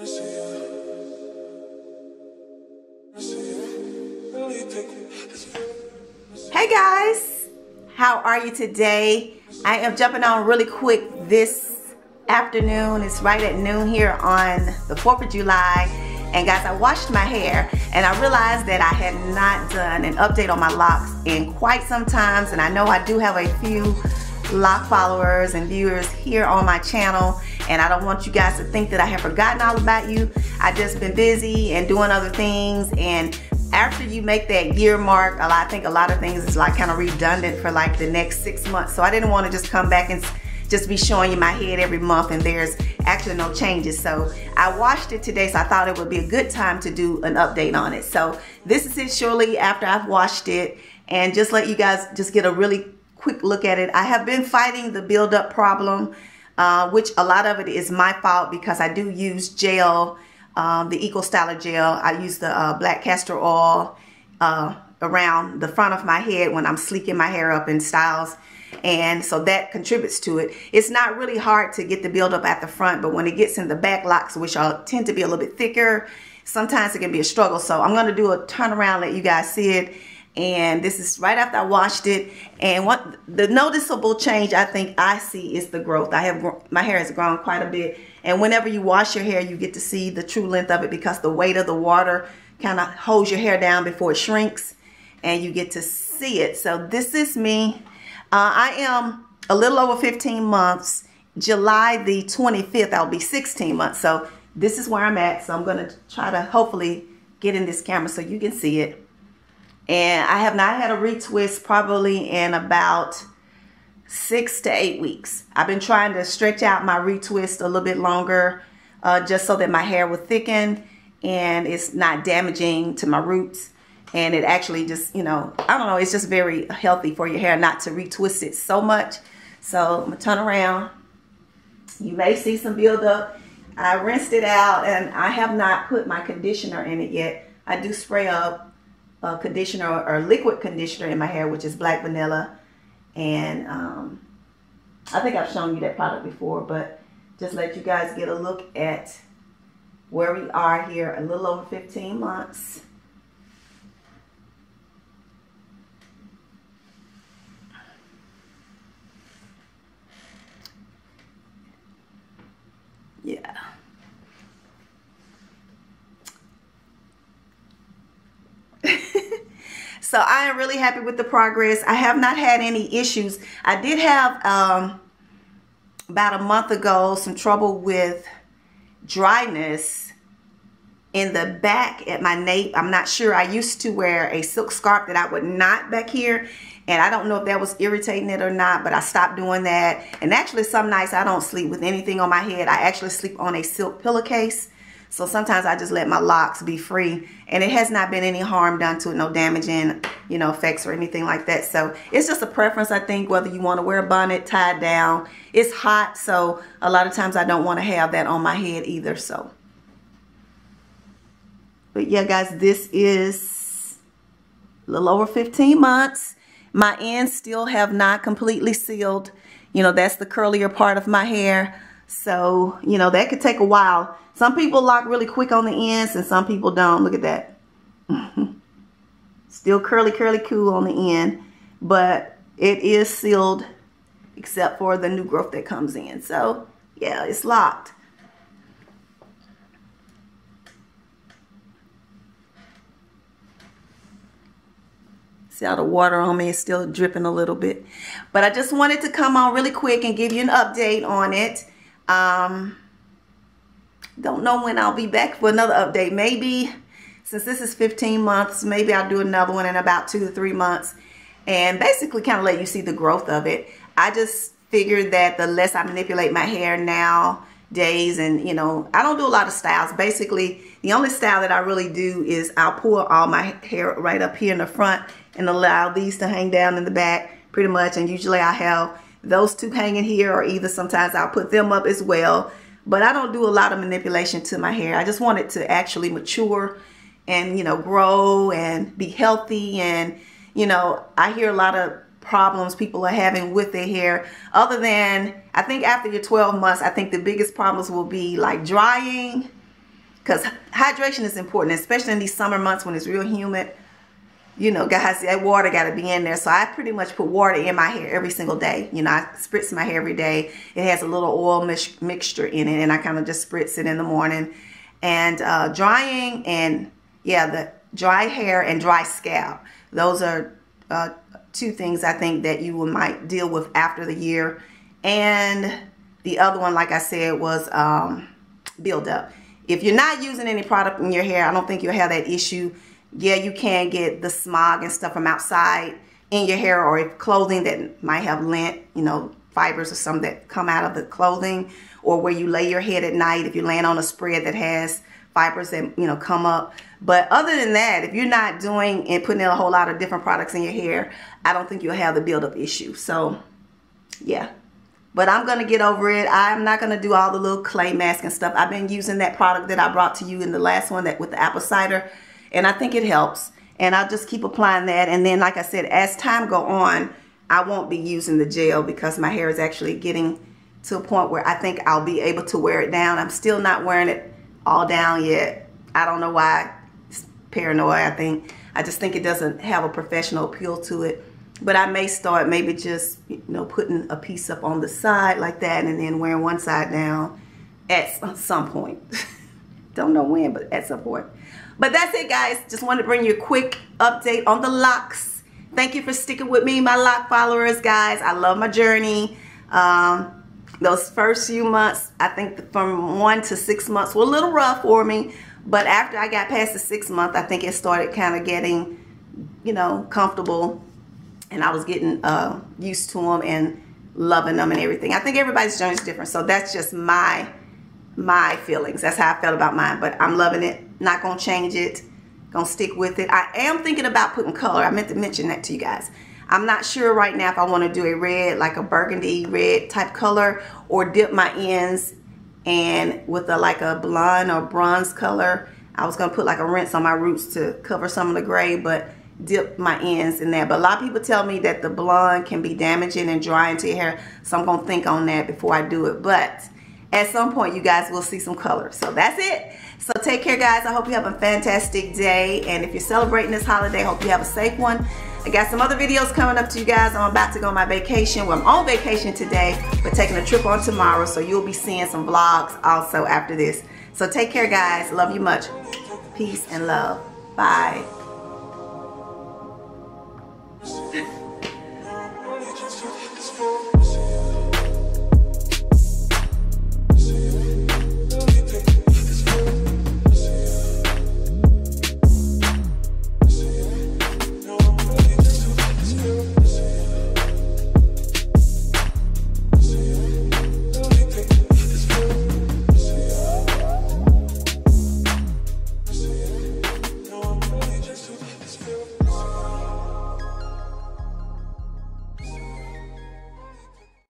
Hey guys, how are you today? I am jumping on really quick this afternoon. It's right at noon here on the 4th of July. And guys, I washed my hair and I realized that I had not done an update on my locks in quite some times. And I know I do have a few lock followers and viewers here on my channel and I don't want you guys to think that I have forgotten all about you. I've just been busy and doing other things and after you make that year mark, a I think a lot of things is like kind of redundant for like the next six months. So I didn't want to just come back and just be showing you my head every month and there's actually no changes. So I washed it today, so I thought it would be a good time to do an update on it. So this is it shortly after I've washed it and just let you guys just get a really quick look at it. I have been fighting the buildup problem, uh, which a lot of it is my fault because I do use gel um, the Eco Styler gel. I use the uh, black castor oil uh, around the front of my head when I'm sleeking my hair up in styles. And so that contributes to it. It's not really hard to get the buildup at the front, but when it gets in the back locks, which are, tend to be a little bit thicker, sometimes it can be a struggle. So I'm going to do a turnaround, let you guys see it. And this is right after I washed it. And what the noticeable change I think I see is the growth. I have my hair has grown quite a bit and whenever you wash your hair, you get to see the true length of it because the weight of the water kind of holds your hair down before it shrinks and you get to see it. So this is me. Uh, I am a little over 15 months. July the 25th, I'll be 16 months. So this is where I'm at. So I'm going to try to hopefully get in this camera so you can see it. And I have not had a retwist probably in about six to eight weeks. I've been trying to stretch out my retwist a little bit longer uh, just so that my hair will thicken and it's not damaging to my roots. And it actually just, you know, I don't know, it's just very healthy for your hair not to retwist it so much. So I'm gonna turn around. You may see some buildup. I rinsed it out and I have not put my conditioner in it yet. I do spray up a conditioner or liquid conditioner in my hair, which is black vanilla and um, I think I've shown you that product before, but just let you guys get a look at where we are here, a little over 15 months. Yeah. So I am really happy with the progress. I have not had any issues. I did have um, about a month ago some trouble with dryness in the back at my nape. I'm not sure. I used to wear a silk scarf that I would knot back here. And I don't know if that was irritating it or not, but I stopped doing that. And actually some nights I don't sleep with anything on my head. I actually sleep on a silk pillowcase. So sometimes I just let my locks be free and it has not been any harm done to it, no damaging, you know, effects or anything like that. So it's just a preference, I think, whether you want to wear a bonnet tied down. It's hot, so a lot of times I don't want to have that on my head either, so. But yeah, guys, this is a little over 15 months. My ends still have not completely sealed. You know, that's the curlier part of my hair. So, you know, that could take a while. Some people lock really quick on the ends and some people don't. Look at that. Still curly, curly cool on the end. But it is sealed except for the new growth that comes in. So, yeah, it's locked. See how the water on me is still dripping a little bit. But I just wanted to come on really quick and give you an update on it. Um, don't know when I'll be back for another update. Maybe since this is 15 months, maybe I'll do another one in about two to three months and basically kind of let you see the growth of it. I just figured that the less I manipulate my hair now days and you know I don't do a lot of styles basically the only style that I really do is I'll pull all my hair right up here in the front and allow these to hang down in the back pretty much and usually I have those two hanging here or either sometimes I'll put them up as well but I don't do a lot of manipulation to my hair. I just want it to actually mature and, you know, grow and be healthy. And, you know, I hear a lot of problems people are having with their hair other than I think after your 12 months I think the biggest problems will be like drying because hydration is important, especially in these summer months when it's real humid. You know, guys, that water got to be in there. So I pretty much put water in my hair every single day. You know, I spritz my hair every day. It has a little oil mix mixture in it, and I kind of just spritz it in the morning. And uh, drying and, yeah, the dry hair and dry scalp. Those are uh, two things I think that you will might deal with after the year. And the other one, like I said, was um, buildup. If you're not using any product in your hair, I don't think you'll have that issue. Yeah, you can get the smog and stuff from outside in your hair or if clothing that might have lint, you know, fibers or something that come out of the clothing or where you lay your head at night if you're laying on a spread that has fibers that, you know, come up. But other than that, if you're not doing and putting in a whole lot of different products in your hair, I don't think you'll have the buildup issue. So, yeah but I'm going to get over it. I'm not going to do all the little clay mask and stuff. I've been using that product that I brought to you in the last one that with the apple cider, and I think it helps. And I'll just keep applying that. And then, like I said, as time go on, I won't be using the gel because my hair is actually getting to a point where I think I'll be able to wear it down. I'm still not wearing it all down yet. I don't know why. It's paranoid, I think. I just think it doesn't have a professional appeal to it. But I may start maybe just, you know, putting a piece up on the side like that and then wearing one side down at some point. Don't know when, but at some point. But that's it, guys. Just wanted to bring you a quick update on the locks. Thank you for sticking with me, my lock followers, guys. I love my journey. Um, those first few months, I think from one to six months were a little rough for me. But after I got past the six month, I think it started kind of getting, you know, comfortable and I was getting uh, used to them and loving them and everything. I think everybody's journey is different, so that's just my my feelings. That's how I felt about mine, but I'm loving it. Not gonna change it. Gonna stick with it. I am thinking about putting color. I meant to mention that to you guys. I'm not sure right now if I want to do a red, like a burgundy red type color, or dip my ends and with a like a blonde or bronze color. I was gonna put like a rinse on my roots to cover some of the gray, but dip my ends in there. But a lot of people tell me that the blonde can be damaging and drying to your hair. So I'm going to think on that before I do it. But at some point, you guys will see some color. So that's it. So take care, guys. I hope you have a fantastic day. And if you're celebrating this holiday, hope you have a safe one. I got some other videos coming up to you guys. I'm about to go on my vacation. Well, I'm on vacation today, but taking a trip on tomorrow. So you'll be seeing some vlogs also after this. So take care, guys. Love you much. Peace and love. Bye.